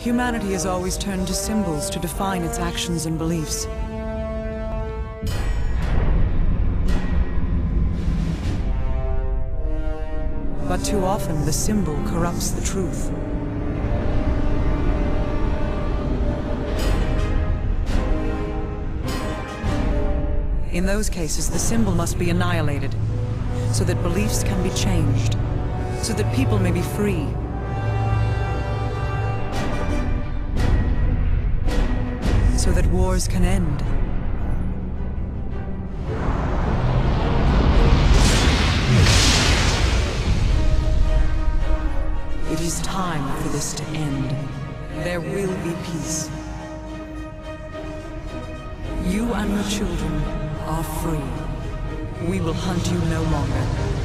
Humanity has always turned to symbols to define its actions and beliefs. But too often, the symbol corrupts the truth. In those cases, the symbol must be annihilated, so that beliefs can be changed, so that people may be free. So that wars can end. It is time for this to end. There will be peace. You and your children are free. We will hunt you no longer.